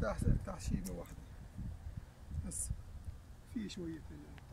تحت تحشيمه واحدة. بس في شوية تعشيم